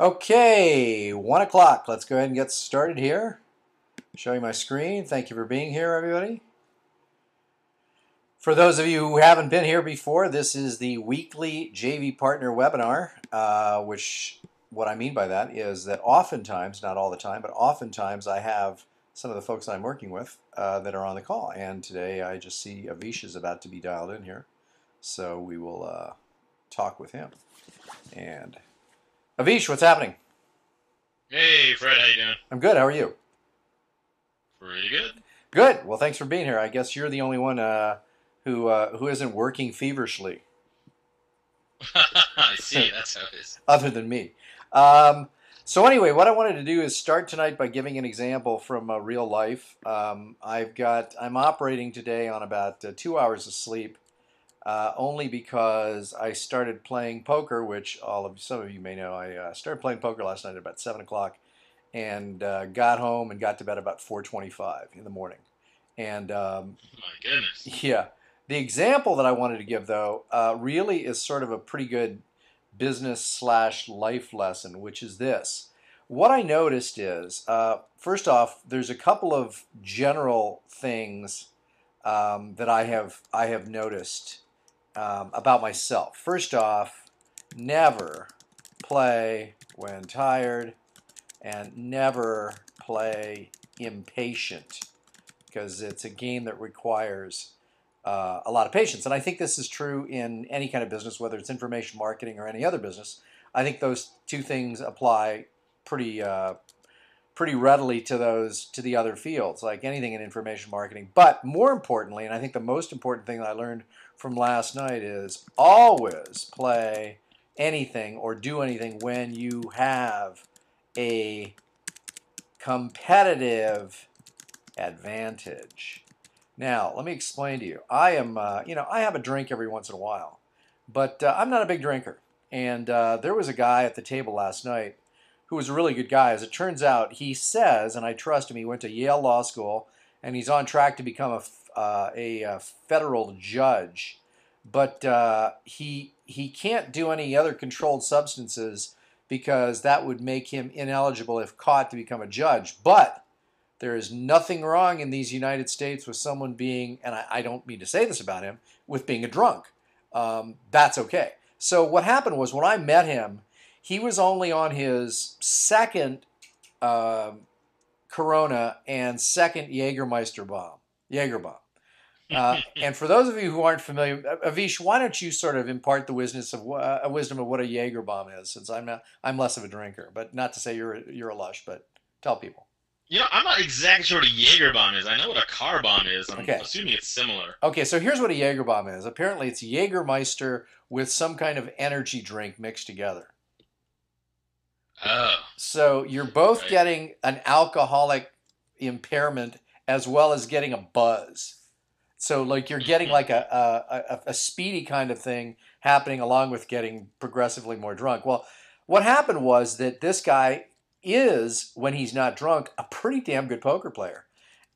Okay, one o'clock. Let's go ahead and get started here. Show you my screen. Thank you for being here, everybody. For those of you who haven't been here before, this is the weekly JV Partner webinar, uh, which what I mean by that is that oftentimes, not all the time, but oftentimes I have some of the folks I'm working with uh, that are on the call. And today I just see Avish is about to be dialed in here. So we will uh, talk with him. And Avish, what's happening? Hey, Fred, how you doing? I'm good. How are you? Pretty good. Good. Well, thanks for being here. I guess you're the only one uh, who uh, who isn't working feverishly, I see. That's how it is. other than me. Um, so anyway, what I wanted to do is start tonight by giving an example from uh, real life. Um, I've got I'm operating today on about uh, two hours of sleep, uh, only because I started playing poker, which all of some of you may know. I uh, started playing poker last night at about seven o'clock, and uh, got home and got to bed about four twenty-five in the morning, and um, My goodness. Yeah. The example that I wanted to give, though, uh, really is sort of a pretty good business slash life lesson, which is this. What I noticed is, uh, first off, there's a couple of general things um, that I have I have noticed um, about myself. First off, never play when tired, and never play impatient because it's a game that requires uh, a lot of patience. And I think this is true in any kind of business, whether it's information marketing or any other business. I think those two things apply pretty uh, pretty readily to those to the other fields, like anything in information marketing. But more importantly, and I think the most important thing that I learned from last night is always play anything or do anything when you have a competitive advantage. Now, let me explain to you. I am, uh, you know, I have a drink every once in a while, but uh, I'm not a big drinker. And uh, there was a guy at the table last night who was a really good guy. As it turns out, he says, and I trust him, he went to Yale Law School and he's on track to become a, uh, a, uh federal judge. But uh, he he can't do any other controlled substances because that would make him ineligible if caught to become a judge. But there is nothing wrong in these United States with someone being, and I, I don't mean to say this about him, with being a drunk. Um, that's okay. So what happened was when I met him, he was only on his second um Corona and second Jägermeister bomb, Jaeger bomb. Uh, and for those of you who aren't familiar, Avish, why don't you sort of impart the wisdom of uh, wisdom of what a Jaeger bomb is? Since I'm not, I'm less of a drinker, but not to say you're a, you're a lush, but tell people. You know, I'm not exactly sure what a Jaeger bomb is. I know what a car bomb is. I'm Okay. assuming it's similar. Okay, so here's what a Jaeger bomb is. Apparently, it's Jägermeister with some kind of energy drink mixed together. Oh. So you're both Right. getting an alcoholic impairment as well as getting a buzz. So like you're getting mm-hmm. like a, a, a, a speedy kind of thing happening along with getting progressively more drunk. Well, what happened was that this guy is, when he's not drunk, a pretty damn good poker player.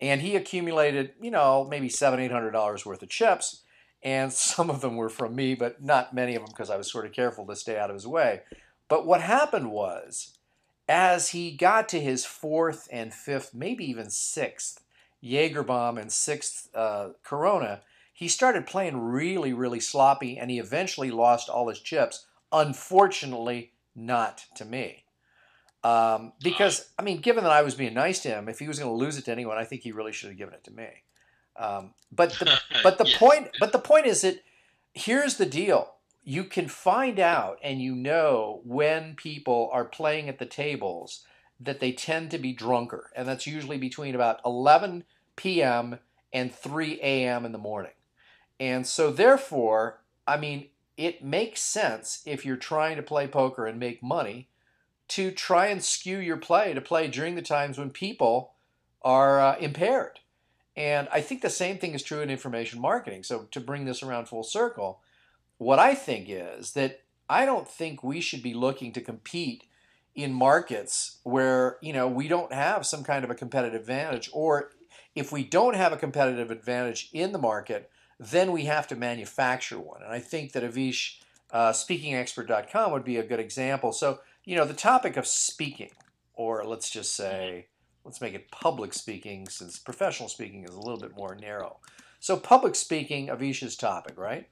And he accumulated, you know, maybe seven, eight hundred dollars worth of chips. And some of them were from me, but not many of them because I was sort of careful to stay out of his way. But what happened was, as he got to his fourth and fifth, maybe even sixth Jaeger bomb and sixth uh, Corona, he started playing really, really sloppy, and he eventually lost all his chips. Unfortunately, not to me. Um, because I mean, given that I was being nice to him, if he was going to lose it to anyone, I think he really should have given it to me. Um, but the but the Yeah. point but the point is that here's the deal you can find out and you know when people are playing at the tables that they tend to be drunker and that's usually between about 11 p.m and 3 a.m in the morning and so therefore i mean it makes sense if you're trying to play poker and make money to try and skew your play to play during the times when people are uh, impaired and I think the same thing is true in information marketing. So to bring this around full circle, what I think is that I don't think we should be looking to compete in markets where, you know, we don't have some kind of a competitive advantage or if we don't have a competitive advantage in the market, then we have to manufacture one. And I think that Avish uh, speakingexpert.com would be a good example. So you know, the topic of speaking, or let's just say, let's make it public speaking, since professional speaking is a little bit more narrow. So, public speaking, Avish's topic, right?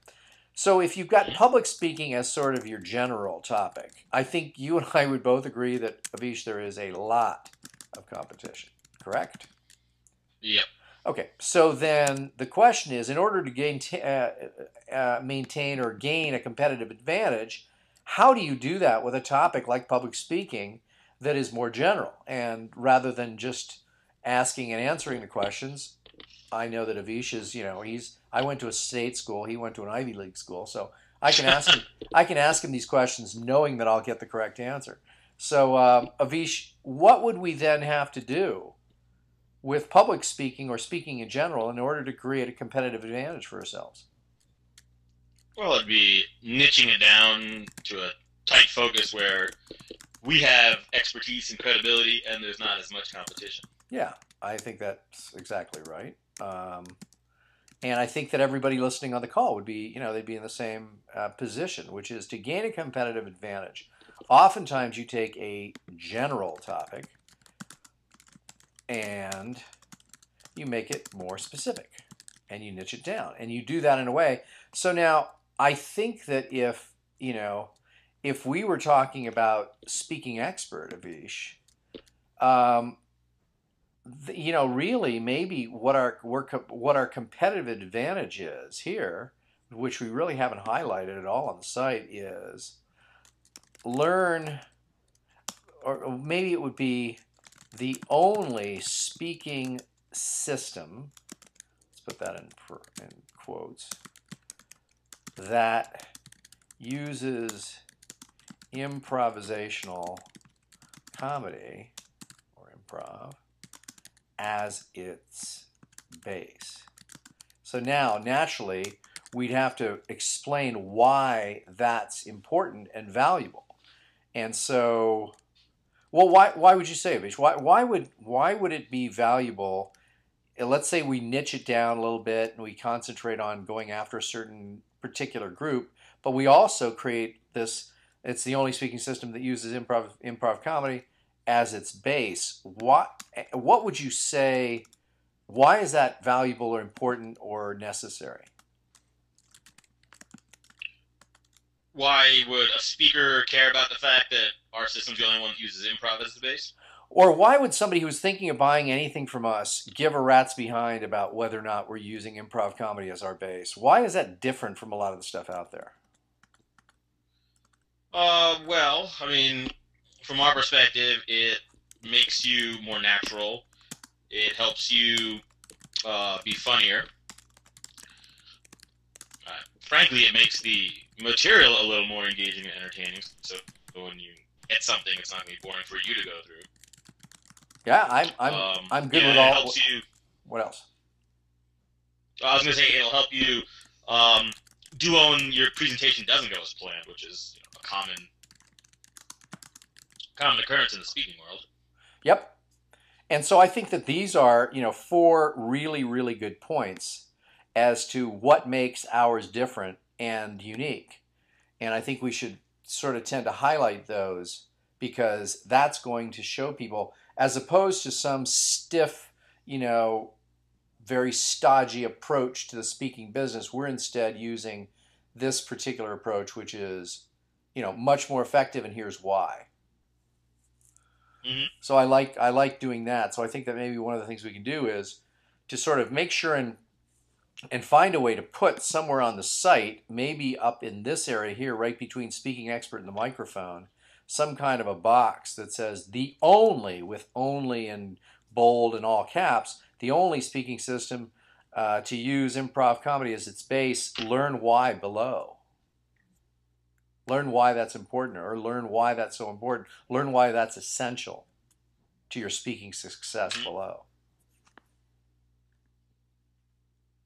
So, if you've got public speaking as sort of your general topic, I think you and I would both agree that, Avish, there is a lot of competition, correct? Yep. Okay, so then the question is in order to gain, uh, uh, maintain or gain a competitive advantage, how do you do that with a topic like public speaking that is more general? And rather than just asking and answering the questions, I know that Avish is, you know, he's, I went to a state school, he went to an Ivy League school, so I can ask him, I can ask him these questions knowing that I'll get the correct answer. So, um, Avish, what would we then have to do with public speaking or speaking in general in order to create a competitive advantage for ourselves? Well, it'd be niching it down to a tight focus where we have expertise and credibility, and there's not as much competition. Yeah, I think that's exactly right. Um, and I think that everybody listening on the call would be, you know, they'd be in the same uh, position, which is to gain a competitive advantage. Oftentimes, you take a general topic and you make it more specific and you niche it down and you do that in a way. So now I think that if, you know, if we were talking about speaking expert, Avish, um, the, you know, really maybe what our work what our competitive advantage is here, which we really haven't highlighted at all on the site, is learn, or maybe it would be the only speaking system, let's put that in, in quotes, that uses improvisational comedy or improv as its base. So now, naturally, we'd have to explain why that's important and valuable. And so well, why why would you say it? Why why would why would it be valuable? Uh, let's say we niche it down a little bit and we concentrate on going after a certain particular group, but we also create this. It's the only speaking system that uses improv improv comedy as its base. What what would you say? Why is that valuable or important or necessary? Why would a speaker care about the fact that our system's the only one that uses improv as the base? Or why would somebody who's thinking of buying anything from us give a rat's behind about whether or not we're using improv comedy as our base? Why is that different from a lot of the stuff out there? Uh, well, I mean, from our perspective, it makes you more natural. It helps you uh, be funnier. Uh, frankly, it makes the material a little more engaging and entertaining. So when you get something, it's not going to be boring for you to go through. Yeah, I'm I'm um, I'm good yeah, with all. It helps you. What else? I was going to say it'll help you um, do when your presentation doesn't go as planned, which is you know, a common common occurrence in the speaking world. Yep. And so I think that these are, you know, four really, really good points as to what makes ours different and unique. And I think we should sort of tend to highlight those because that's going to show people, as opposed to some stiff, you know, very stodgy approach to the speaking business, we're instead using this particular approach, which is, you know, much more effective, and here's why. Mm-hmm. So I like I like doing that. So I think that maybe one of the things we can do is to sort of make sure and and find a way to put somewhere on the site, maybe up in this area here, right between speaking expert and the microphone, some kind of a box that says the only, with only in bold and all caps, the only speaking system uh, to use improv comedy as its base, learn why below. Learn why that's important, or learn why that's so important. Learn why that's essential to your speaking success below.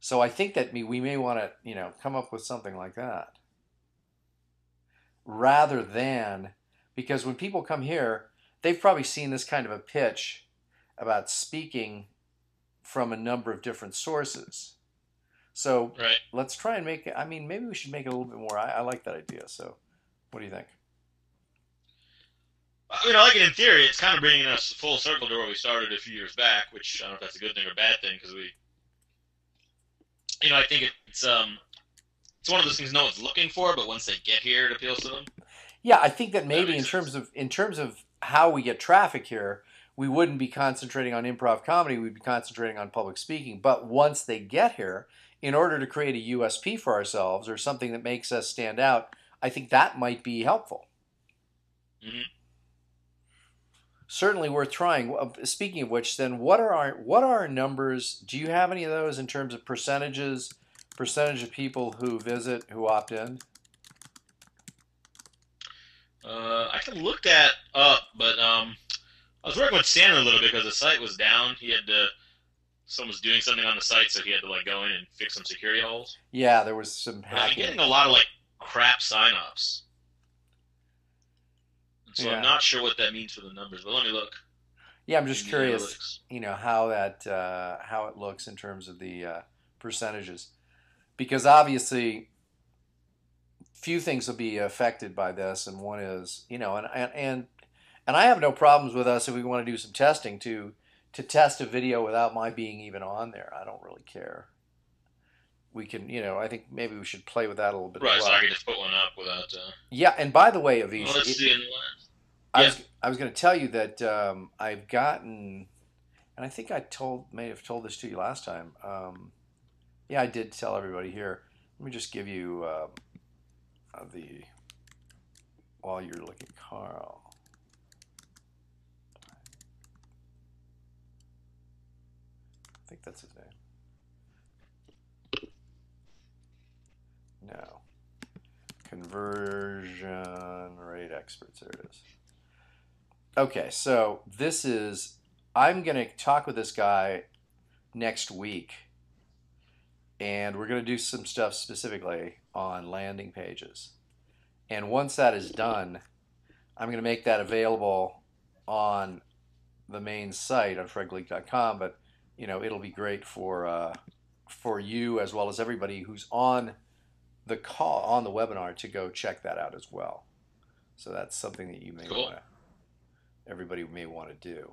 So I think that we may want to, you know, come up with something like that. Rather than, because when people come here, they've probably seen this kind of a pitch about speaking from a number of different sources. So right. let's try and make it, I mean, maybe we should make it a little bit more. I, I like that idea. So what do you think? I mean, I like it in theory. It's kind of bringing us full circle to where we started a few years back, which I don't know if that's a good thing or a bad thing because we, you know, I think it's um, it's one of those things no one's looking for, but once they get here, it appeals to them. Yeah, I think that maybe makes in sense. terms of in terms of how we get traffic here, we wouldn't be concentrating on improv comedy. We'd be concentrating on public speaking. But once they get here, in order to create a USP for ourselves or something that makes us stand out, I think that might be helpful. Mhm. Certainly worth trying. Uh, Speaking of which, then what are our what are our numbers? Do you have any of those in terms of percentages? Percentage of people who visit who opt in? Uh, I can look that up, but um, I was working with Stan a little bit because the site was down. He had to, someone was doing something on the site, so he had to like go in and fix some security holes. Yeah, there was some But I'm getting a lot of like crap signups. So Yeah. I'm not sure what that means for the numbers, but let me look. Yeah, I'm just curious. you know how that uh, how it looks in terms of the uh, percentages, because obviously, few things will be affected by this, and one is you know, and and and, and I have no problems with us if we want to do some testing to to test a video without my being even on there. I don't really care. We can, you know, I think maybe we should play with that a little bit. Right, as so. I can just put one up without. Uh, Yeah, and by the way, Avish, well, let's it- see in the last. I Yeah. was I was going to tell you that um, I've gotten, and I think I told may have told this to you last time. Um, yeah, I did tell everybody here. Let me just give you uh, uh, the while you're looking, Carl. I think that's his name. No. Conversion rate experts. There it is. Okay, so this is. I'm going to talk with this guy next week, and we're going to do some stuff specifically on landing pages. And once that is done, I'm going to make that available on the main site on fredgleeck.com. But you know, it'll be great for uh, for you as well as everybody who's on the call on the webinar to go check that out as well. So that's something that you may Cool. want to everybody may want to do.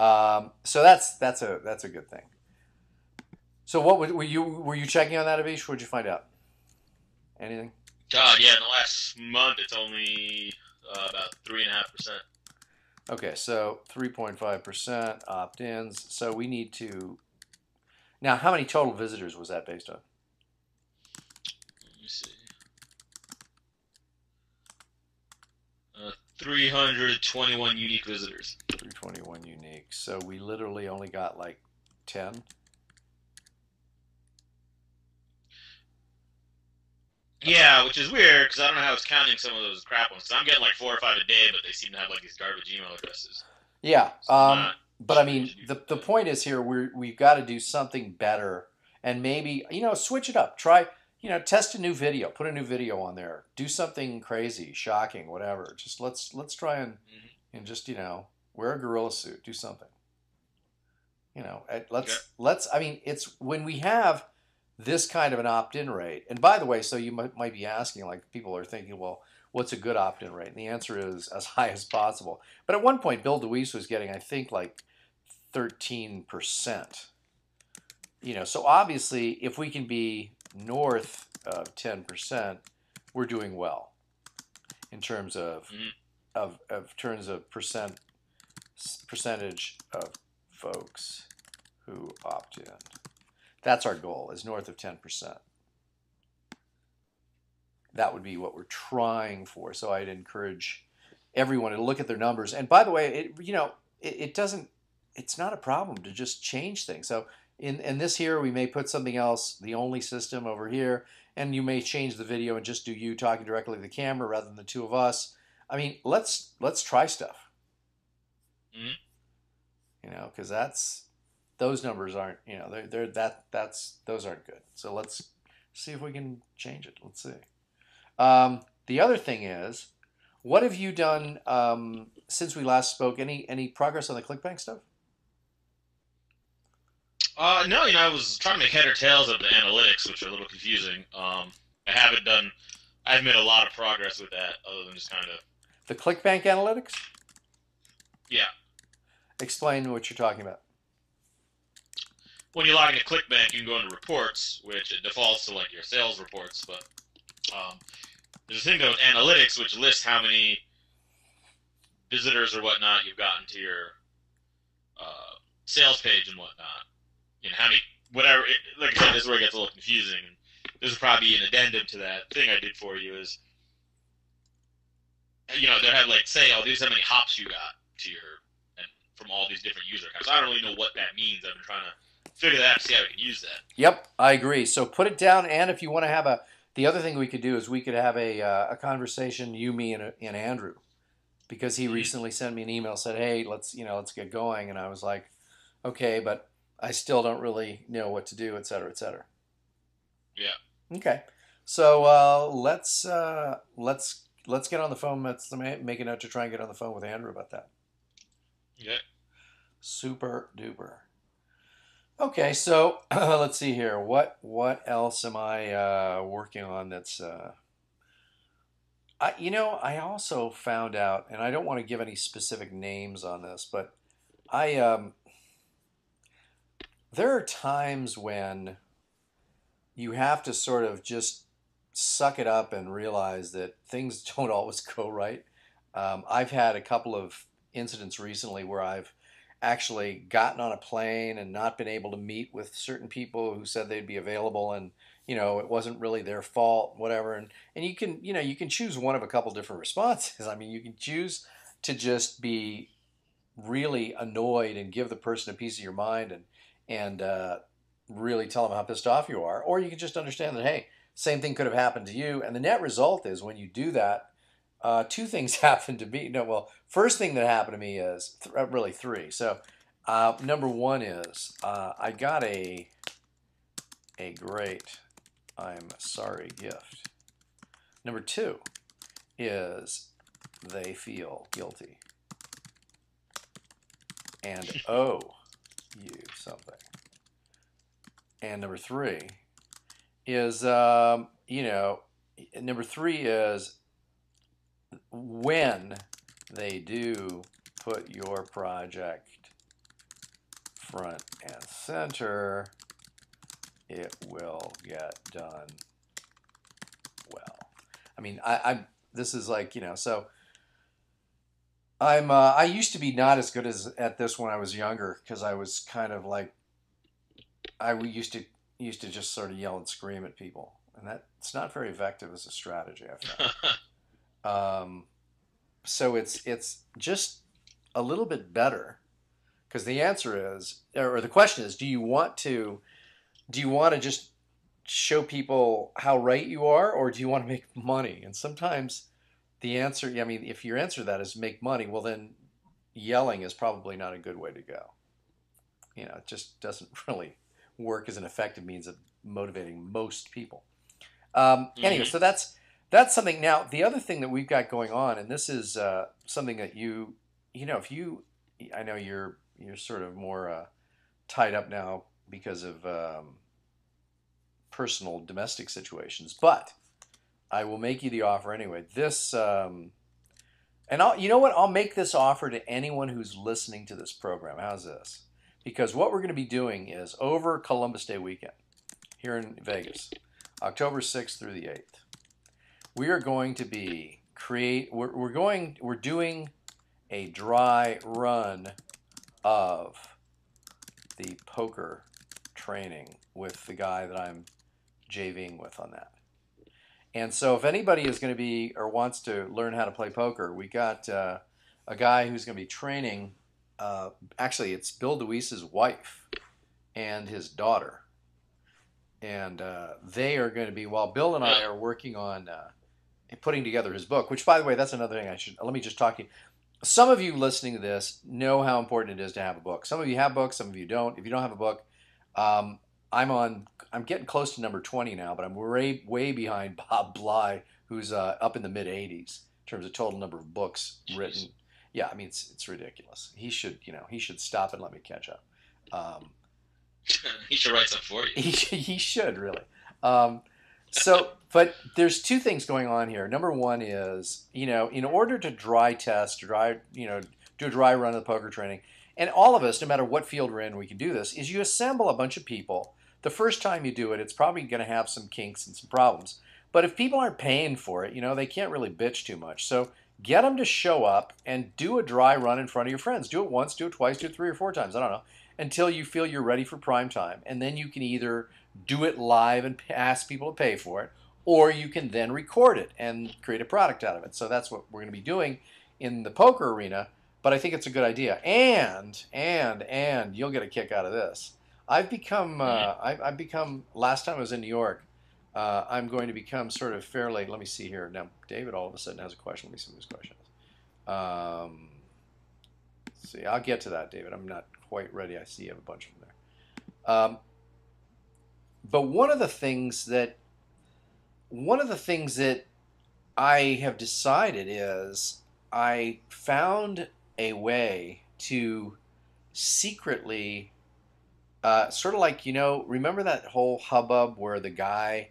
Um, so that's that's a that's a good thing. So what were, were you were you checking on that, Avish? What'd you find out? Anything? God, yeah, in the last month it's only uh, about three and a half percent. Okay, so three point five percent opt-ins. So we need to. Now, how many total visitors was that based on? Let me see. Uh, 321 unique visitors. Three twenty-one unique. So we literally only got like ten. Yeah, which is weird because I don't know how it's counting some of those crap ones. I'm getting like four or five a day, but they seem to have like these garbage email addresses. Yeah. So Um, But I mean, the, the point is here we're we've got to do something better, and maybe you know switch it up. Try you know test a new video, put a new video on there, do something crazy, shocking, whatever. Just let's let's try and Mhm. and just you know wear a gorilla suit, do something. You know, let's Okay. let's. I mean, it's when we have this kind of an opt-in rate. And by the way, so you might, might be asking, like people are thinking, well, what's a good opt-in rate? And the answer is as high as possible. But at one point, Bill DeWees was getting, I think, like 13%. You know, so obviously, if we can be north of 10%, we're doing well in terms of Mhm. of, of terms of percent percentage of folks who opt in. That's our goal is north of 10%. That would be what we're trying for. So I'd encourage everyone to look at their numbers. And by the way, it you know, it, it doesn't it's not a problem to just change things. So in, in this here, we may put something else, the only system over here, and you may change the video and just do you talking directly to the camera rather than the two of us. I mean, let's let's try stuff. Mhm. You know, because that's those numbers aren't you know they're, they're that that's those aren't good. So let's see if we can change it. Let's see. Um, the other thing is, what have you done um, since we last spoke? Any any progress on the ClickBank stuff? Uh, no, you know, I was trying to make head or tails of the analytics, which are a little confusing. Um, I haven't done, I haven't made a lot of progress with that, other than just kind of. The ClickBank analytics? Yeah. Explain what you're talking about. When you log into ClickBank, you can go into reports, which it defaults to like your sales reports, but um, there's a thing called analytics, which lists how many visitors or whatnot you've gotten to your uh, sales page and whatnot. You know, how many, whatever. It, like I said, this is where it gets a little confusing. This is probably an addendum to that thing I did for you. Is you know, they have like say, oh, these how many hops you got to your and from all these different user accounts. I don't really know what that means. I've been trying to figure that out, see how we can use that. Yep, I agree. So put it down, and if you want to have a, the other thing we could do is we could have a uh, a conversation, you, me, and, and Andrew, because he Mhm. recently sent me an email said, hey, let's you know let's get going, and I was like, okay, but I still don't really know what to do, et cetera, et cetera. Yeah. Okay. So uh, let's uh, let's let's get on the phone. Let's make a note to try and get on the phone with Andrew about that. Yeah. Super duper. Okay, so let's see here. What what else am I uh, working on? That's uh, I you know I also found out, and I don't want to give any specific names on this, but I um, there are times when you have to sort of just suck it up and realize that things don't always go right. Um, I've had a couple of incidents recently where I've actually gotten on a plane and not been able to meet with certain people who said they'd be available and you know it wasn't really their fault whatever and and you can you know you can choose one of a couple different responses i mean you can choose to just be really annoyed and give the person a piece of your mind and and uh, really tell them how pissed off you are or you can just understand that hey same thing could have happened to you and the net result is when you do that uh, two things happened to me. No, well, first thing that happened to me is th- uh, really three. So, uh, number one is uh, I got a a great I'm sorry gift. Number two is they feel guilty and owe you something. And number three is um, you know number three is when they do put your project front and center, it will get done well. I mean, I, I this is like you know, so I'm uh, I used to be not as good as at this when I was younger because I was kind of like I used to used to just sort of yell and scream at people, and that's not very effective as a strategy. I found. Um, so it's it's just a little bit better because the answer is, or the question is, do you want to, do you want to just show people how right you are, or do you want to make money? And sometimes the answer, I mean, if your answer to that is make money, well then yelling is probably not a good way to go. You know, it just doesn't really work is an effective means of motivating most people. Um, Anyway, Mhm. so that's that's something. Now, the other thing that we've got going on, and this is uh, something that you, you know, if you, I know you're you're sort of more uh, tied up now because of um, personal domestic situations, but I will make you the offer anyway. This, um, and I'll, you know what? I'll make this offer to anyone who's listening to this program. How's this? Because what we're going to be doing is over Columbus Day weekend here in Vegas, October 6th through the 8th we are going to be create we're, we're going we're doing a dry run of the poker training with the guy that I'm JVing with on that. And so if anybody is going to be or wants to learn how to play poker, we got uh, a guy who's going to be training uh, actually it's Bill DeWees's wife and his daughter. And uh, they are going to be while Bill and I are working on uh, putting together his book. Which, by the way, that's another thing I should let me just talk to you. Some of you listening to this know how important it is to have a book. Some of you have books, some of you don't. If you don't have a book, um, I'm on. I'm getting close to number 20 now, but I'm way way behind Bob Bly, who's uh, up in the mid 80s in terms of total number of books written. Yeah, I mean it's it's ridiculous. He should you know he should stop and let me catch up. Um, he should write some for you. he, he should really. Um, so, but there's two things going on here. Number one is, you know, in order to dry test, dry, you know, do a dry run of the poker training. And all of us, no matter what field we're in, we can do this. Is you assemble a bunch of people. The first time you do it, it's probably going to have some kinks and some problems. But if people aren't paying for it, you know, they can't really bitch too much. So get them to show up and do a dry run in front of your friends. Do it once, do it twice, do it three or four times. I don't know until you feel you're ready for prime time, and then you can either do it live and ask people to pay for it, or you can then record it and create a product out of it. So that's what we're going to be doing in the poker arena. But I think it's a good idea, and and and you'll get a kick out of this. I've become uh, I've, I've become last time I was in New York. Uh, I'm going to become sort of fairly. Let me see here now. David all of a sudden has a question. Let me see what his question is. Um, see, I'll get to that, David. I'm not quite ready. I see you have a bunch of them there. Um, but one of the things that one of the things that I have decided is I found a way to secretly, uh, sort of like you know, remember that whole hubbub where the guy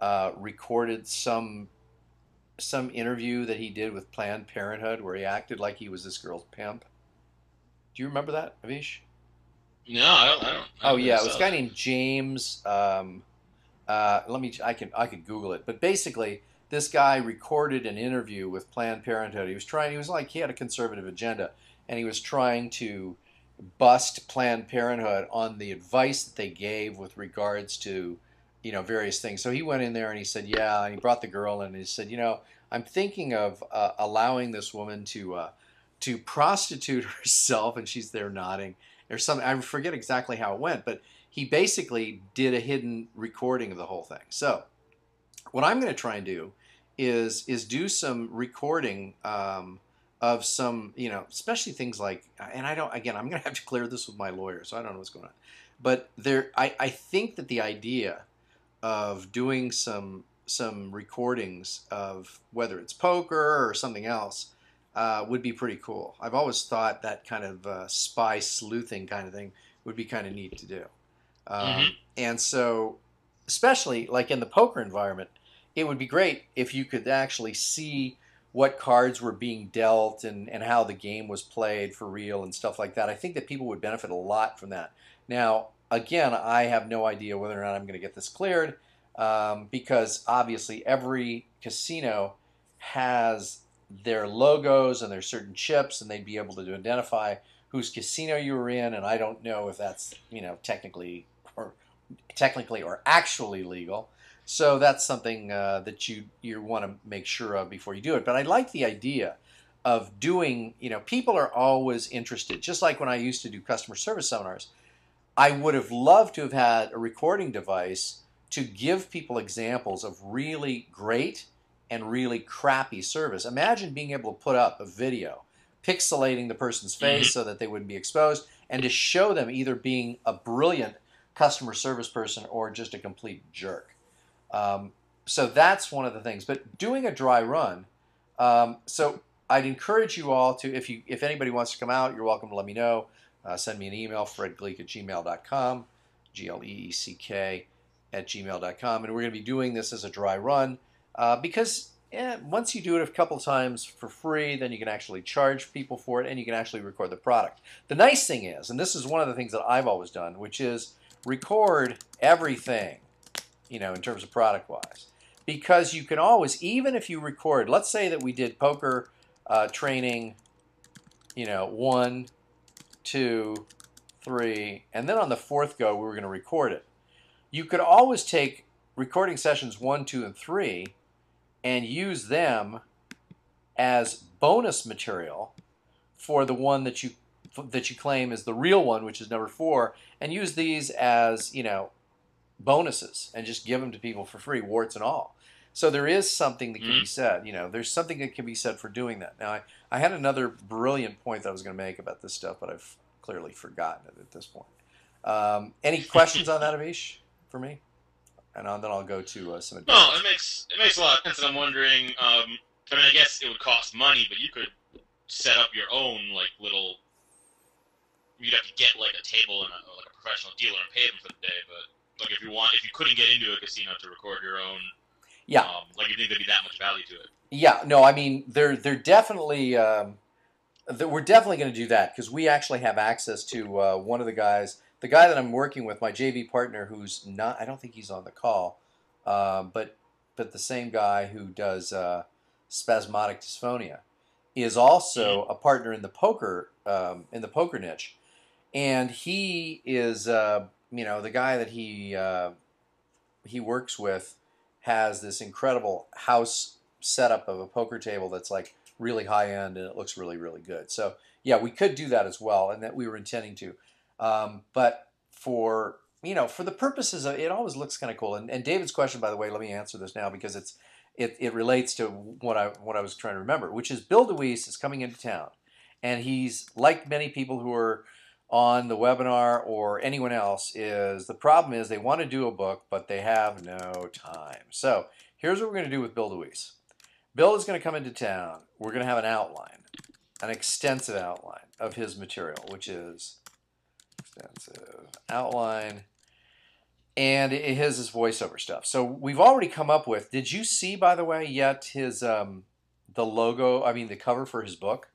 uh, recorded some some interview that he did with Planned Parenthood where he acted like he was this girl's pimp. Do you remember that, Avish? No, I don't. I don't oh yeah, it was a guy named James. Um, uh, let me. I can. I could Google it. But basically, this guy recorded an interview with Planned Parenthood. He was trying. He was like he had a conservative agenda, and he was trying to bust Planned Parenthood on the advice that they gave with regards to, you know, various things. So he went in there and he said, yeah, and he brought the girl in and he said, you know, I'm thinking of uh, allowing this woman to uh, to prostitute herself, and she's there nodding or something. I forget exactly how it went, but he basically did a hidden recording of the whole thing. So what I'm going to try and do is is do some recording um, of some, you know, especially things like, and I don't, again, I'm going to have to clear this with my lawyer, so I don't know what's going on. But there, I, I think that the idea of doing some some recordings of whether it's poker or something else uh, would be pretty cool. I've always thought that kind of uh, spy sleuthing kind of thing would be kind of neat to do. Um, mm-hmm. And so, especially like in the poker environment, it would be great if you could actually see what cards were being dealt and, and how the game was played for real and stuff like that. I think that people would benefit a lot from that. Now, again, I have no idea whether or not I'm going to get this cleared um, because obviously every casino has their logos and their certain chips, and they'd be able to identify whose casino you were in. And I don't know if that's you know technically or technically or actually legal. So that's something uh, that you you want to make sure of before you do it. But I like the idea of doing. You know, people are always interested. Just like when I used to do customer service seminars, I would have loved to have had a recording device to give people examples of really great and really crappy service. Imagine being able to put up a video pixelating the person's mm-hmm. face so that they wouldn't be exposed and to show them either being a brilliant customer service person or just a complete jerk. Um, so that's one of the things. But doing a dry run, um, so I'd encourage you all to, if you if anybody wants to come out, you're welcome to let me know. Uh, send me an email, fredgleeck at gmail.com, G L E E C K at gmail.com. And we're going to be doing this as a dry run. Uh, because eh, once you do it a couple times for free, then you can actually charge people for it and you can actually record the product. The nice thing is, and this is one of the things that I've always done, which is record everything, you know, in terms of product wise. Because you can always, even if you record, let's say that we did poker uh, training, you know, one, two, three, and then on the fourth go, we were going to record it. You could always take recording sessions one, two, and three and use them as bonus material for the one that you that you claim is the real one, which is number four, and use these as you know bonuses and just give them to people for free, warts and all. So there is something that can mm-hmm. be said. You know, there's something that can be said for doing that. Now, I, I had another brilliant point that I was going to make about this stuff, but I've clearly forgotten it at this point. Um, any questions on that, Avish, for me? and then I'll go to uh, some. No, it makes it makes a lot of sense. And I'm wondering. Um, I mean, I guess it would cost money, but you could set up your own like little. You'd have to get like a table and a, like a professional dealer and pay them for the day. But like if you want, if you couldn't get into a casino to record your own, yeah, um, like you think there'd be that much value to it. Yeah, no, I mean there there definitely. Um, we're definitely going to do that because we actually have access to uh, one of the guys, the guy that I'm working with, my JV partner, who's not. I don't think he's on the call, um, but but the same guy who does uh, spasmodic dysphonia is also a partner in the poker um, in the poker niche, and he is uh, you know the guy that he uh, he works with has this incredible house setup of a poker table that's like really high end and it looks really really good. So yeah, we could do that as well, and that we were intending to. Um, but for you know, for the purposes of it, always looks kind of cool. And, and David's question, by the way, let me answer this now because it's it, it relates to what I what I was trying to remember, which is Bill DeWees is coming into town, and he's like many people who are on the webinar or anyone else is the problem is they want to do a book but they have no time. So here's what we're going to do with Bill DeWees. Bill is going to come into town. We're going to have an outline, an extensive outline of his material, which is extensive outline. And it has his voiceover stuff. So we've already come up with. Did you see, by the way, yet his um, the logo? I mean, the cover for his book.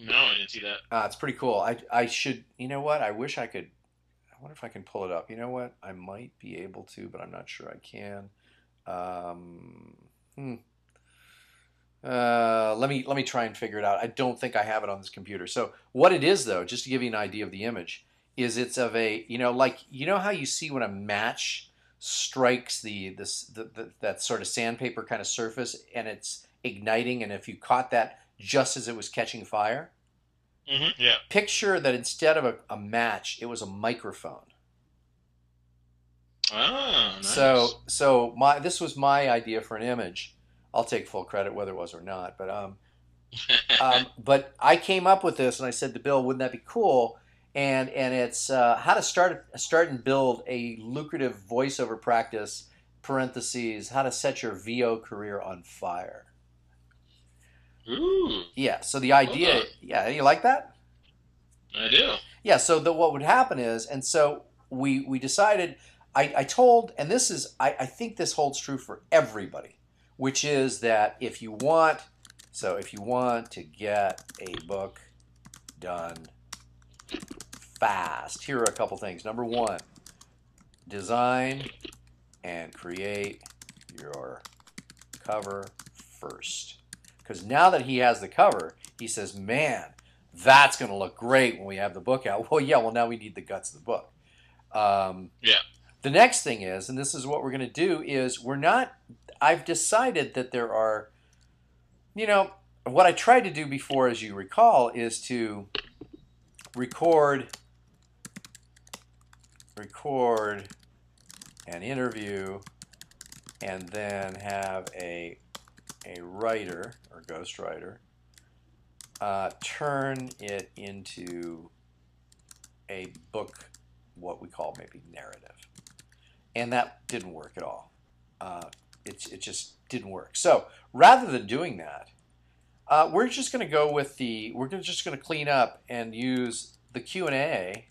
No, I didn't see that. Uh, it's pretty cool. I I should. You know what? I wish I could. I wonder if I can pull it up. You know what? I might be able to, but I'm not sure I can. Um, hmm. Uh, let me let me try and figure it out. I don't think I have it on this computer. So what it is though, just to give you an idea of the image, is it's of a you know like you know how you see when a match strikes the this the, the, that sort of sandpaper kind of surface and it's igniting, and if you caught that just as it was catching fire, Mm-hmm. Yeah. picture that instead of a, a match, it was a microphone. Ah, nice. So so my this was my idea for an image. I'll take full credit whether it was or not, but um, um, but I came up with this and I said to Bill, wouldn't that be cool? And and it's uh, how to start start and build a lucrative voiceover practice. Parentheses how to set your VO career on fire. Ooh, Yeah. So the idea, on. yeah, you like that? I do. Yeah. So the, what would happen is, and so we we decided. I, I told, and this is, I, I think this holds true for everybody, which is that if you want, so if you want to get a book done fast, here are a couple things. Number one, design and create your cover first. Because now that he has the cover, he says, man, that's going to look great when we have the book out. Well, yeah, well, now we need the guts of the book. Um, Yeah. The next thing is, and this is what we're going to do, is we're not, I've decided that there are, you know, what I tried to do before, as you recall, is to record, record an interview and then have a, a writer or ghostwriter uh, turn it into a book, what we call maybe narrative. And that didn't work at all. Uh, it, it just didn't work. So rather than doing that, uh, we're just going to go with the, we're gonna, just going to clean up and use the Q&A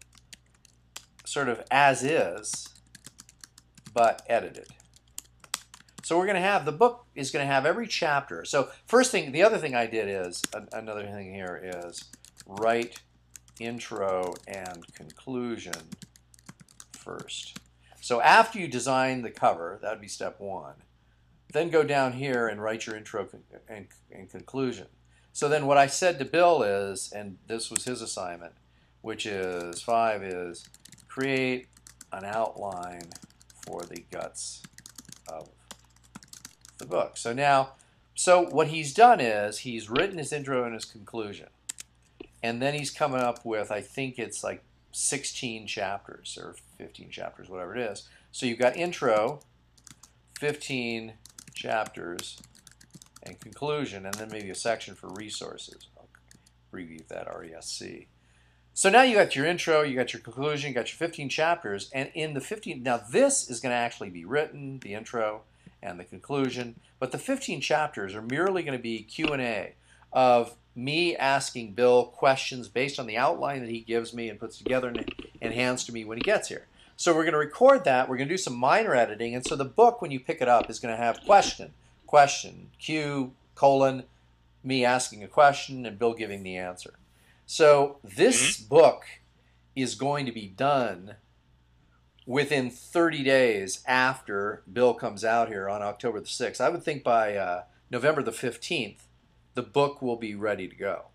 sort of as is, but edited. So we're going to have the book is going to have every chapter. So first thing, the other thing I did is an- another thing here is write intro and conclusion first. So after you design the cover, that would be step one. Then go down here and write your intro and, and conclusion. So then what I said to Bill is, and this was his assignment, which is five is create an outline for the guts of the book. So now, so what he's done is he's written his intro and his conclusion. And then he's coming up with, I think it's like 16 chapters or 15 chapters, whatever it is. So you've got intro, 15 chapters, and conclusion, and then maybe a section for resources. I'll abbreviate that RESC. So now you got your intro, you got your conclusion, you got your 15 chapters, and in the 15, now this is going to actually be written, the intro and the conclusion, but the 15 chapters are merely going to be Q&A of me asking Bill questions based on the outline that he gives me and puts together and, and hands to me when he gets here. So we're going to record that, we're going to do some minor editing, and so the book, when you pick it up, is going to have question, question, Q, colon, me asking a question and Bill giving the answer. So this mm-hmm. book is going to be done within 30 days after Bill comes out here on October the 6th. I would think by uh, November the 15th, the book will be ready to go.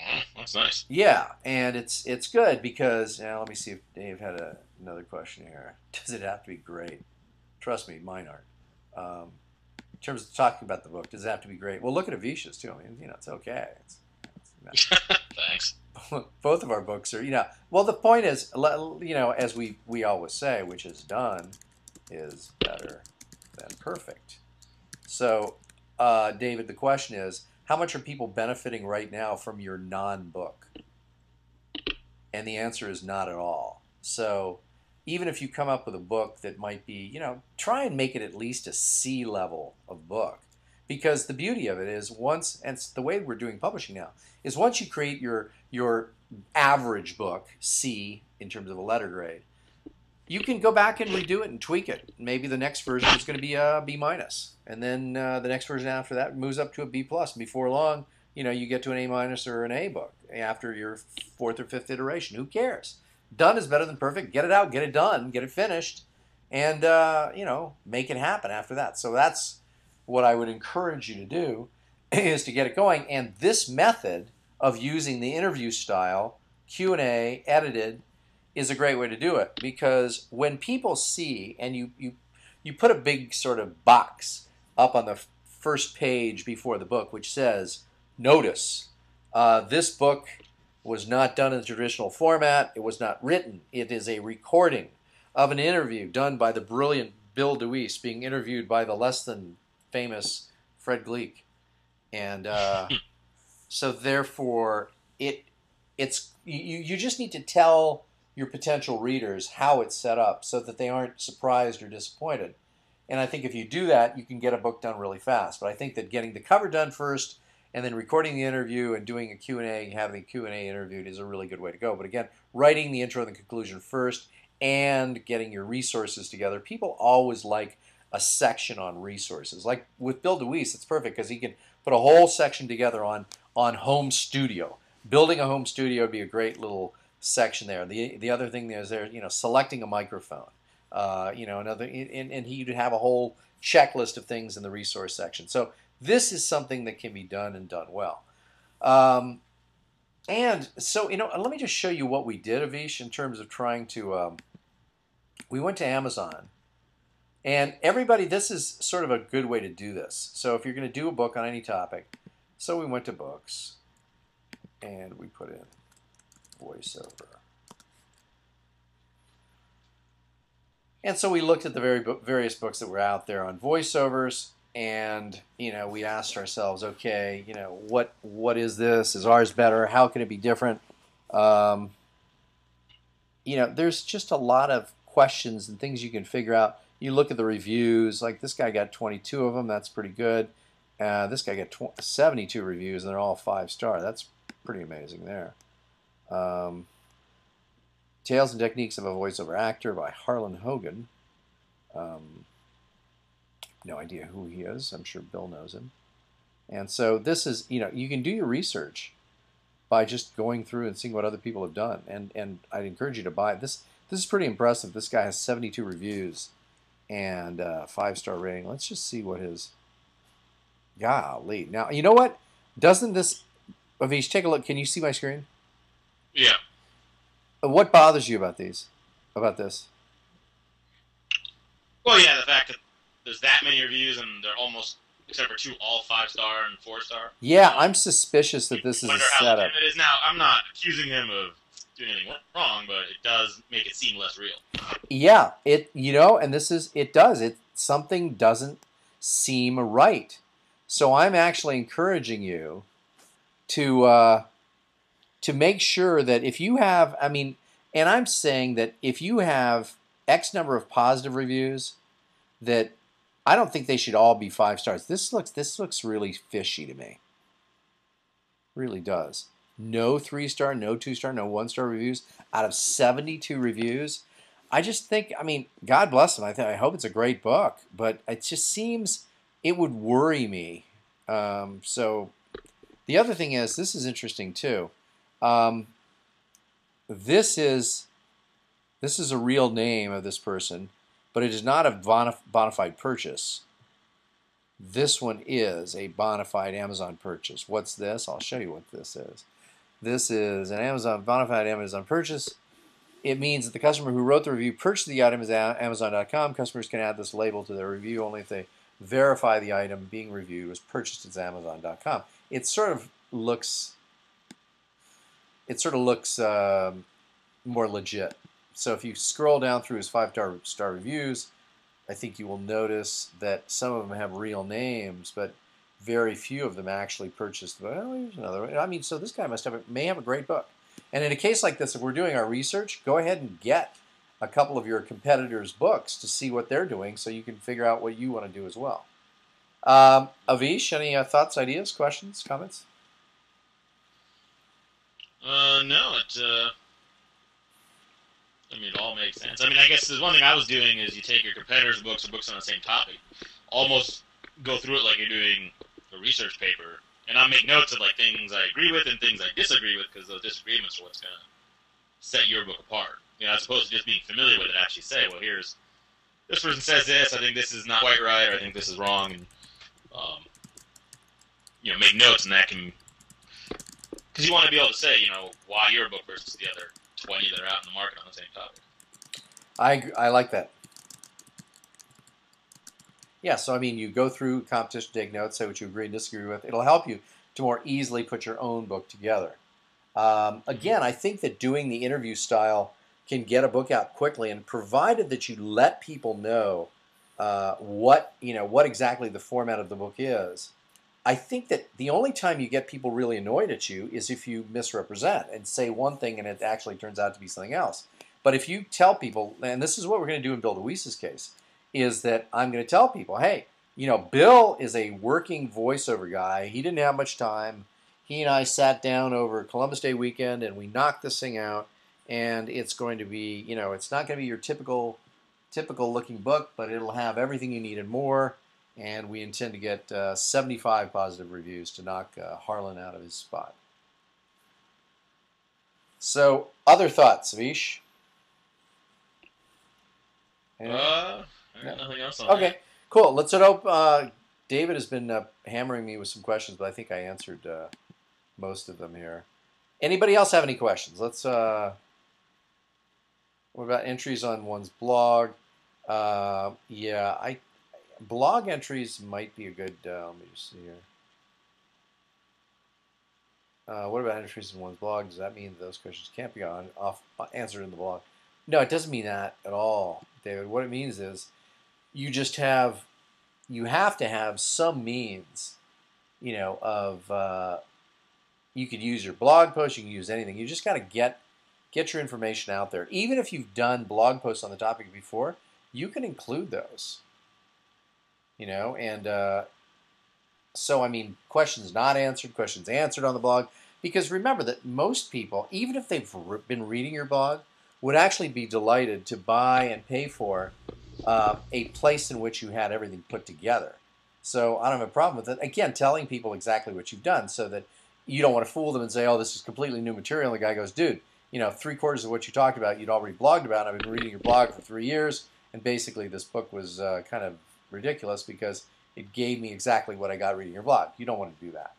Oh, that's nice. Yeah, and it's it's good because now let me see if Dave had a, another question here. Does it have to be great? Trust me, mine aren't. Um, in terms of talking about the book, does it have to be great? Well, look at Avisha's too. I mean, you know, it's okay. It's, it's Thanks. both of our books are, you know. Well, the point is, you know, as we we always say, which is done is better than perfect. So, uh, David, the question is, how much are people benefiting right now from your non-book? And the answer is not at all. So, even if you come up with a book that might be, you know, try and make it at least a C level of book. Because the beauty of it is once, and the way we're doing publishing now, is once you create your your average book, C in terms of a letter grade, you can go back and redo it and tweak it. Maybe the next version is going to be a B minus, and then uh, the next version after that moves up to a B plus. Before long, you know, you get to an A minus or an A book after your fourth or fifth iteration. Who cares? Done is better than perfect. Get it out, get it done, get it finished, and uh, you know, make it happen after that. So that's what I would encourage you to do is to get it going. And this method of using the interview style, Q&A, edited, is a great way to do it. Because when people see and you you you put a big sort of box up on the first page before the book which says notice uh, this book was not done in the traditional format. It was not written. It is a recording of an interview done by the brilliant bill DeWees being interviewed by the less than famous fred Gleeck and uh, so therefore it it's you, you just need to tell your potential readers how it's set up so that they aren't surprised or disappointed. And I think if you do that, you can get a book done really fast. But I think that getting the cover done first and then recording the interview and doing a Q&A, having a Q&A interviewed is a really good way to go. But again, writing the intro and the conclusion first and getting your resources together. People always like a section on resources. Like with Bill DeWees, it's perfect because he can put a whole section together on on home studio. Building a home studio would be a great little section there. The the other thing is there, you know, selecting a microphone. Uh, you know, another, and, and he'd have a whole checklist of things in the resource section. So this is something that can be done and done well. Um, and so, you know, let me just show you what we did, Avish, in terms of trying to. Um, we went to Amazon, and everybody, this is sort of a good way to do this. So if you're going to do a book on any topic, so we went to books, and we put in voiceover. And so we looked at the very various books that were out there on voiceovers, and you know we asked ourselves, okay, you know what what is this? Is ours better? How can it be different? Um, you know, there's just a lot of questions and things you can figure out. You look at the reviews, like this guy got 22 of them. That's pretty good. Uh, this guy got 72 reviews, and they're all five star. That's pretty amazing there. Um, Tales and Techniques of a Voiceover Actor by Harlan Hogan. Um, no idea who he is. I'm sure Bill knows him. And so this is, you know, you can do your research by just going through and seeing what other people have done. And and I'd encourage you to buy. This this is pretty impressive. This guy has 72 reviews and uh, five star rating. Let's just see what his. Golly. Now you know what? Doesn't this, Avish? Take a look. Can you see my screen? Yeah. What bothers you about these? About this? Well, yeah, the fact that there's that many reviews and they're almost, except for two, all five star and four star. Yeah, I'm suspicious that this is a setup. it is now. I'm not accusing him of doing anything wrong, but it does make it seem less real. Yeah, it you know, and this is it does it something doesn't seem right. So I'm actually encouraging you to uh, to make sure that if you have, I mean, and I'm saying that if you have X number of positive reviews, that I don't think they should all be five stars. This looks this looks really fishy to me. Really does. No three star, no two star, no one star reviews out of 72 reviews. I just think, I mean, God bless them. I, th- I hope it's a great book, but it just seems it would worry me Um, so the other thing is, this is interesting too. Um, this is this is a real name of this person, but it is not a bona, bona fide purchase. This one is a bona fide Amazon purchase. What's this? I'll show you what this is. This is an Amazon bona fide Amazon purchase. It means that the customer who wrote the review purchased the item at Amazon.com. Customers can add this label to their review only if they verify the item being reviewed was purchased at Amazon.com. It sort of looks, it sort of looks um, more legit. So if you scroll down through his five star star reviews, I think you will notice that some of them have real names, but very few of them actually purchased. Well, here's another one. I mean, so this guy must have a, may have a great book. And in a case like this, if we're doing our research, go ahead and get a couple of your competitors' books to see what they're doing, so you can figure out what you want to do as well. Um, Avish, any uh, thoughts, ideas, questions, comments? Uh, no, it. Uh, I mean, it all makes sense. I mean, I guess the one thing I was doing is you take your competitors' books or books on the same topic, almost go through it like you're doing a research paper, and I make notes of like things I agree with and things I disagree with because those disagreements are what's gonna set your book apart. You know, as opposed to just being familiar with it, actually say, well, here's this person says this. I think this is not quite right, or I think this is wrong, and um, you know, make notes, and that can because you want to be able to say, you know, why your book versus the other twenty that are out in the market on the same topic. I I like that. Yeah, so I mean, you go through competition, take notes, say what you agree and disagree with. It'll help you to more easily put your own book together. Um, again, I think that doing the interview style can get a book out quickly, and provided that you let people know uh, what you know what exactly the format of the book is. I think that the only time you get people really annoyed at you is if you misrepresent and say one thing and it actually turns out to be something else. But if you tell people, and this is what we're going to do in Bill DeWees's case, is that I'm going to tell people, hey, you know, Bill is a working voiceover guy. He didn't have much time. He and I sat down over Columbus Day weekend and we knocked this thing out. And it's going to be, you know, it's not going to be your typical, typical looking book, but it'll have everything you need and more and we intend to get uh, 75 positive reviews to knock uh, Harlan out of his spot. So, other thoughts, Vish? Uh, I got nothing else Okay, cool. Let's hope. Uh, David has been uh, hammering me with some questions, but I think I answered uh, most of them here. Anybody else have any questions? Let's. Uh, what about entries on one's blog? Uh, yeah, I blog entries might be a good. Uh, let me just see here. Uh, what about entries in one's blog? Does that mean those questions can't be on off answered in the blog? No, it doesn't mean that at all, David. What it means is you just have you have to have some means, you know, of uh, you could use your blog post, you can use anything. You just got to get get your information out there. Even if you've done blog posts on the topic before, you can include those you know, and uh, so I mean, questions not answered, questions answered on the blog. Because remember that most people, even if they've been reading your blog, would actually be delighted to buy and pay for uh, a place in which you had everything put together. So I don't have a problem with it. Again, telling people exactly what you've done so that you don't want to fool them and say, oh, this is completely new material. And the guy goes, dude, you know, three quarters of what you talked about, you'd already blogged about. I've been reading your blog for three years. And basically, this book was uh, kind of ridiculous because it gave me exactly what I got reading your blog. You don't want to do that.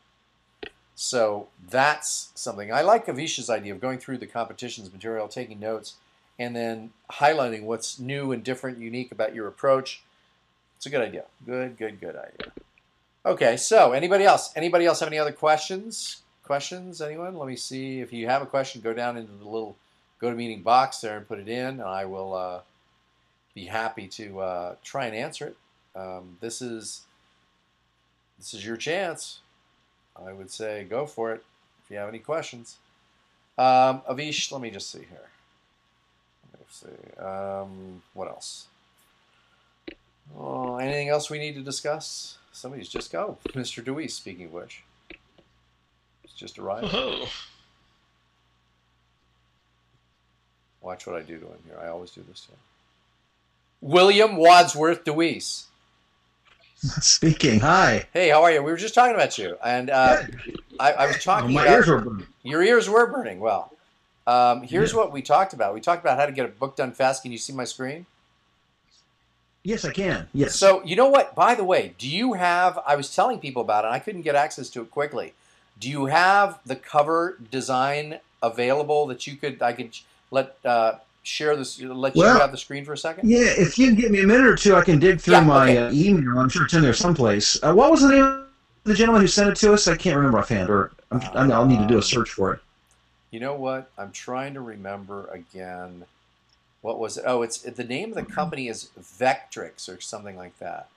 So that's something. I like Avish's idea of going through the competition's material, taking notes, and then highlighting what's new and different, unique about your approach. It's a good idea. Good, good, good idea. Okay, so anybody else? Anybody else have any other questions? Questions? Anyone? Let me see. If you have a question, go down into the little go to meeting box there and put it in, and I will uh, be happy to uh, try and answer it. Um, this is this is your chance. I would say go for it if you have any questions. Um, Avish, let me just see here. Let me see. Um, what else? Oh, anything else we need to discuss? Somebody's just go. Mr. DeWees, speaking of which. He's just arrived. Oh. Watch what I do to him here. I always do this to him. William Wadsworth DeWees. Speaking. Hi. Hey, how are you? We were just talking about you, and uh, I, I was Oh, talking my about ears were burning. your ears were burning. Well, um, here's Yeah. what we talked about. We talked about how to get a book done fast. Can you see my screen? Yes, I can. Yes. So you know what? By the way, do you have? I was telling people about it. and I couldn't get access to it quickly. Do you have the cover design available that you could? I could let uh, share this. Let you have the screen for a second. yeah, if you give me a minute or two, I can dig through Yeah, my okay. uh, email. I'm sure it's in there someplace. Uh, what was the name of the gentleman who sent it to us? I can't remember offhand, or I'm, I'm, I'll need to do a search for it. You know what? I'm trying to remember again. What was it? Oh, it's the name of the company is Vectrix or something like that.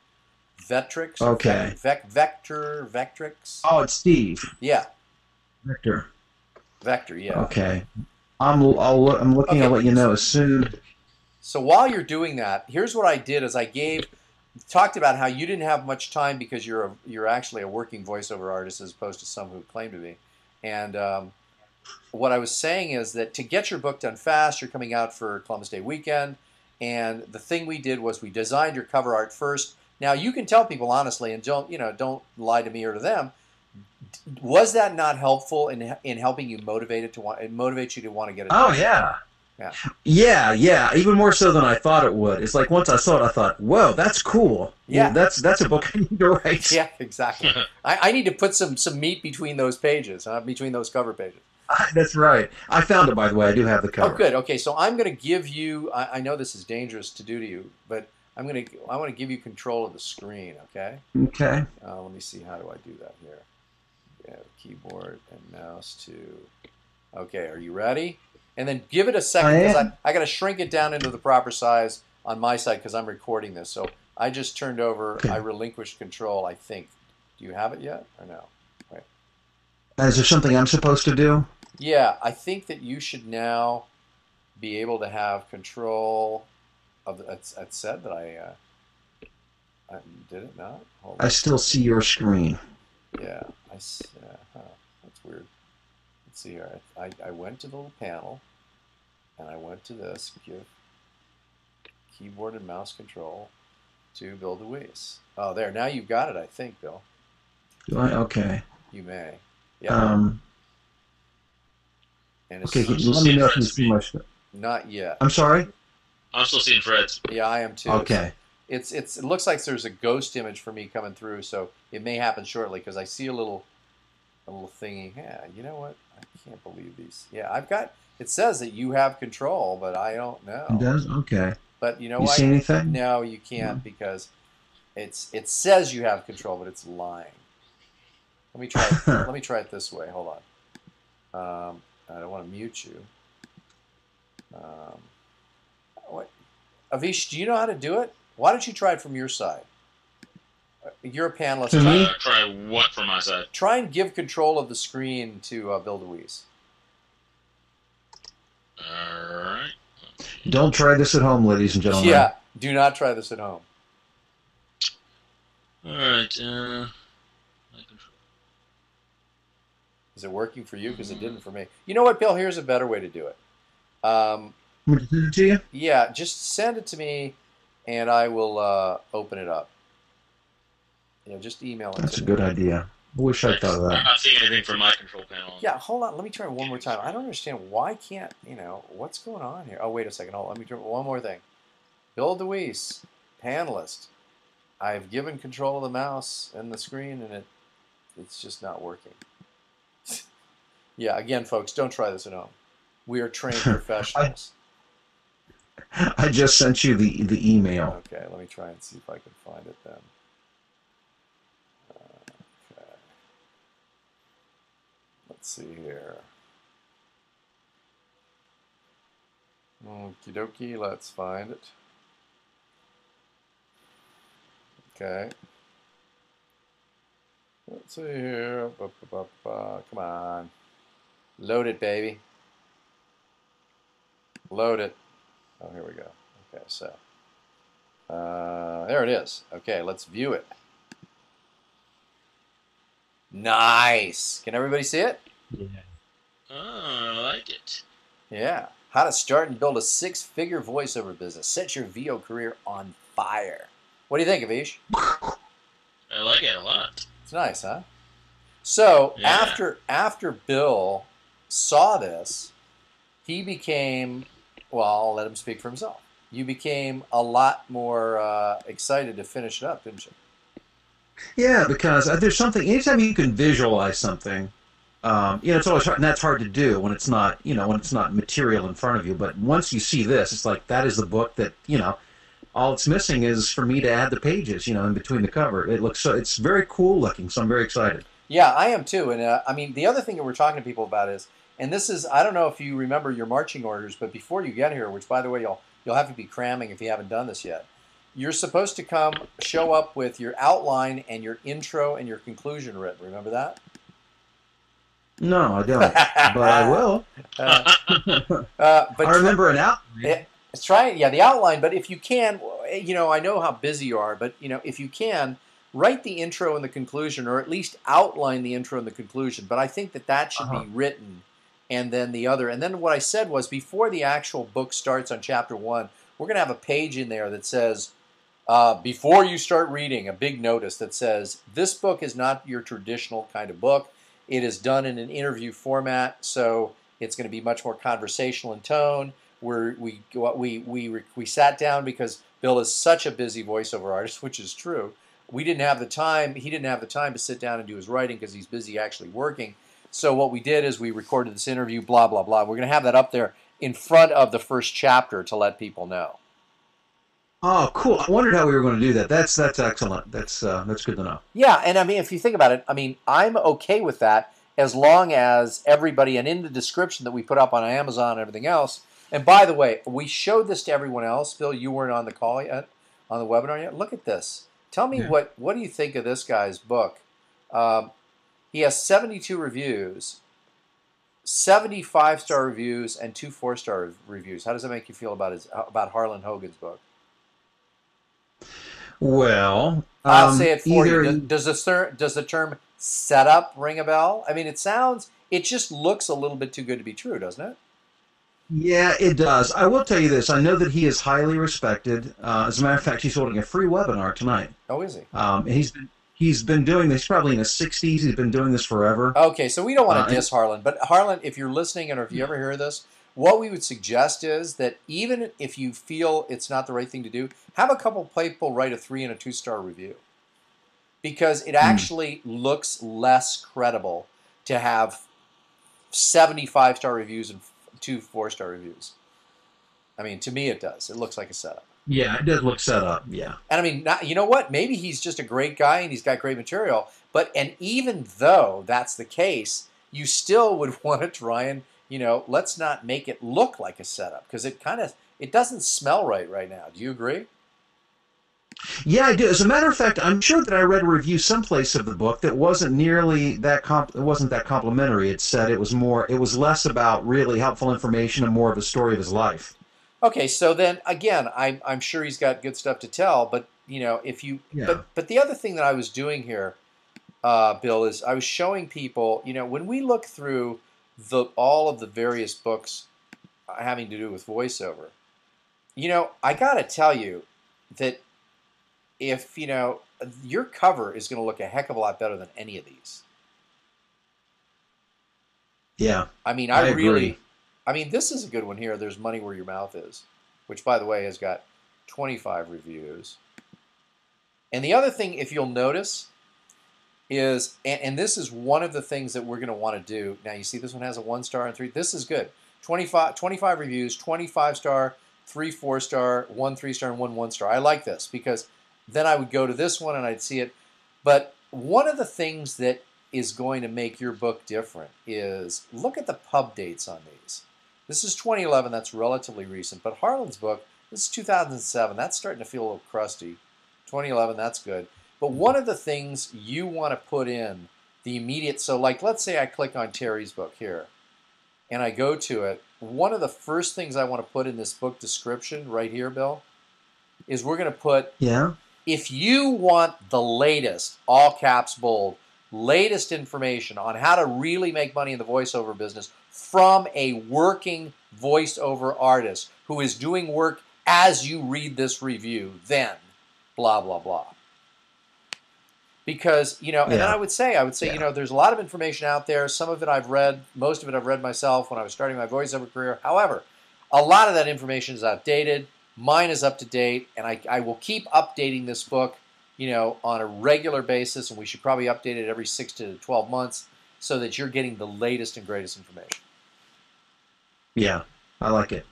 Vectrix. Okay. Vec, Vector Vectrix. Oh, it's Steve Yeah, Vector. Vector. Yeah. Okay. I'm I'll, I'm looking. Okay. let you know as soon. So while you're doing that, here's what I did: is I gave talked about how you didn't have much time because you're a, you're actually a working voiceover artist as opposed to some who claim to be, and um, what I was saying is that to get your book done fast, you're coming out for Columbus Day weekend, and the thing we did was we designed your cover art first. Now you can tell people honestly, and don't you know, don't lie to me or to them. Was that not helpful in in helping you motivate it to want it motivates you to want to get it? Oh done? yeah. Yeah. Yeah, yeah. Even more so than I thought it would. It's like once I saw it, I thought, "Whoa, that's cool." Yeah. that's that's a book I need to write. Yeah, exactly. I, I need to put some some meat between those pages, uh, between those cover pages. that's right. I found it, by the way. I do have the cover. Oh, good. Okay, so I'm going to give you. I, I know this is dangerous to do to you, but I'm going to. I want to give you control of the screen. Okay. Okay. Uh, let me see. How do I do that here? Yeah, keyboard and mouse to. Okay, are you ready? And then give it a second I because I, am. I got to shrink it down into the proper size on my side because I'm recording this. So I just turned over. Okay. I relinquished control. I think. Do you have it yet or no? Is there something I'm supposed to do? Yeah, I think that you should now be able to have control of. It's, it said that I. Uh, I did it not? Hold I on. still see your screen. Yeah, I. Uh, huh, that's weird. Let's see here. I, I went to the little panel, and I went to this give keyboard and mouse control to Bill DeWees. Oh, there. Now you've got it. I think, Bill. Do I? Okay. You may. Yeah. Um, and it's okay. I'm Let me know if you Fred's see my. not yet. I'm sorry. I'm still seeing Fred's. Yeah, I am too. Okay. it's it's it looks like there's a ghost image for me coming through, so it may happen shortly because I see a little a little thingy. Yeah, you know what? I can't believe these. Yeah, I've got. It says that you have control, but I don't know. It does. Okay. But you know You what? see anything? No, you can't because it's it says you have control, but it's lying. Let me try. It. let me try it this way. Hold on. Um, I don't want to mute you. Um, what? Avish, do you know how to do it? Why don't you try it from your side? Uh, You're a panelist. To Try. Uh, try what from my side? try and give control of the screen to uh, Bill DeWees. All right. Don't try this at home, ladies and gentlemen. Yeah, do not try this at home. All right. Uh, I control- Is it working for you? Because it didn't for me. You know what, Bill? Here's a better way to do it. Um, to send it to you? Yeah, just send it to me, and I will uh, open it up. You know, just email it That's to a me. good idea. I wish I thought of that. I'm that. not seeing anything from my control panel. Yeah, hold on. Let me try it one more time. I don't understand why can't you know what's going on here. Oh, wait a second. Hold. On. Let me try one more thing. Bill DeWees, panelist. I've given control of the mouse and the screen, and it it's just not working. Yeah, again, folks, don't try this at home. We are trained professionals. I just sent you the the email. Okay, let me try and see if I can find it then. Uh, okay. Let's see here. Okie dokie, let's find it. Okay. Let's see here. Ba, ba, ba. Come on. Load it, baby. Load it. Oh, here we go. Okay, so. Uh, there it is. Okay, let's view it. Nice. Can everybody see it? Yeah. Oh, I like it. Yeah. How to start and build a six-figure voiceover business. Set your VO career on fire. What do you think, Avish? I like it a lot. It's nice, huh? So Yeah. after after Bill saw this, he became well. I'll let him speak for himself. You became a lot more uh, excited to finish it up, didn't you? Yeah, because uh, there's something. Anytime you can visualize something, um, you know, it's always hard, and that's hard to do when it's not, you know, when it's not material in front of you. But once you see this, it's like that is the book that you know. All it's missing is for me to add the pages, you know, in between the cover. It looks so. It's very cool looking, so I'm very excited. Yeah, I am too. And uh, I mean, the other thing that we're talking to people about is, and this is, I don't know if you remember your marching orders, but before you get here, which by the way, you'll you'll have to be cramming if you haven't done this yet. You're supposed to come show up with your outline and your intro and your conclusion written. Remember that? No, I don't, but I will. Uh, uh, but I remember an outline. Yeah. Let's yeah the outline. But if you can, you know, I know how busy you are, but you know, if you can, write the intro and the conclusion, or at least outline the intro and the conclusion. But I think that that should Uh-huh. be written, and then the other. And then what I said was before the actual book starts on chapter one, we're going to have a page in there that says. Uh, before you start reading, a big notice that says this book is not your traditional kind of book. It is done in an interview format, so it's going to be much more conversational in tone. Where we we we we sat down because Bill is such a busy voiceover artist, which is true. We didn't have the time. He didn't have the time to sit down and do his writing because he's busy actually working. So what we did is we recorded this interview. Blah blah blah. We're going to have that up there in front of the first chapter to let people know. Oh, cool! I wondered how we were going to do that. That's that's excellent. That's uh, that's good to know. Yeah, and I mean, if you think about it, I mean, I'm okay with that as long as everybody, and in the description that we put up on Amazon and everything else. And by the way, we showed this to everyone else. Bill, you weren't on the call yet, on the webinar yet. Look at this. Tell me Yeah. what what do you think of this guy's book? Um, he has 72 reviews, 75 star reviews, and two four star reviews. How does that make you feel about his about Harlan Hogan's book? Well, I'll um, say it for either you. Does, does the ter- does the term setup ring a bell? I mean, it sounds, it just looks a little bit too good to be true, doesn't it? Yeah, it does. I will tell you this. I know that he is highly respected. Uh, as a matter of fact, he's holding a free webinar tonight. Oh, is he? Um, and he's been he's been doing this probably in his 60s. He's been doing this forever. Okay, so we don't want Uh, to and- diss Harlan, but Harlan, if you're listening and if you ever hear this, what we would suggest is that even if you feel it's not the right thing to do, have a couple people write a three and a two star review. Because it actually looks less credible to have 75 star reviews and two four star reviews. I mean, to me, it does. It looks like a setup. Yeah, it does look set up. Yeah. And I mean, not, you know what? Maybe he's just a great guy and he's got great material. But and even though that's the case, you still would want to try and you know, let's not make it look like a setup because it kind of it doesn't smell right right now. Do you agree? Yeah, I do. As a matter of fact, I'm sure that I read a review someplace of the book that wasn't nearly that comp- it wasn't that complimentary. It said it was more it was less about really helpful information and more of a story of his life. Okay, so then again, I'm I'm sure he's got good stuff to tell. But you know, if you Yeah. but but the other thing that I was doing here, uh, Bill, is I was showing people. You know, when we look through the all of the various books having to do with voiceover, you know, I got to tell you that if you know your cover is going to look a heck of a lot better than any of these. Yeah. I mean, I I, agree. I mean, this is a good one here. There's Money Where Your Mouth Is, which, by the way, has got 25 reviews. And the other thing, if you'll notice, is, and, and this is one of the things that we're going to want to do. Now, you see this one has a one star and three. This is good. 25, 25 reviews, 25 star, three four star, one three star, and one one star. I like this because then I would go to this one and I'd see it. But one of the things that is going to make your book different is look at the pub dates on these. This is 2011, that's relatively recent, but Harlan's book, this is 2007, that's starting to feel a little crusty. 2011, that's good. But one of the things you want to put in the immediate, so like let's say I click on Terry's book here and I go to it, one of the first things I want to put in this book description right here, Bill, is we're going to put Yeah. if you want the latest, all caps bold, latest information on how to really make money in the voiceover business from a working voiceover artist who is doing work as you read this review, then blah, blah, blah. because you know, and then I would say, I would say, you know, there's a lot of information out there. Some of it I've read, most of it I've read myself when I was starting my voiceover career. However, a lot of that information is outdated. Mine is up to date, and I, I will keep updating this book, you know, on a regular basis, and we should probably update it every six to twelve months so that you're getting the latest and greatest information. Yeah, I like it.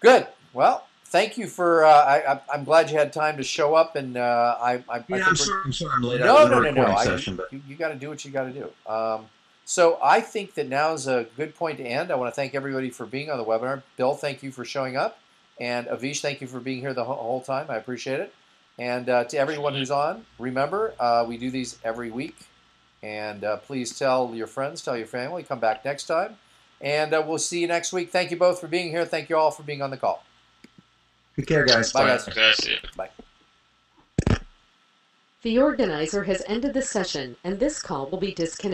Good. Well, thank you for. Uh, I, I, I'm glad you had time to show up, and uh, I, I, I Yeah, think I'm sorry, I'm sorry I'm late. No, no, no, no. I, session, but you, you got to do what you got to do. Um, so I think that now is a good point to end. I want to thank everybody for being on the webinar. Bill, thank you for showing up, and Avish, thank you for being here the whole time. I appreciate it. And uh, to everyone who's on, remember uh, we do these every week, and uh, please tell your friends, tell your family, come back next time, and uh, we'll see you next week. Thank you both for being here. Thank you all for being on the call. take care, guys. Bye, guys. Okay, I. The organizer has ended the session, and this call will be disconnected.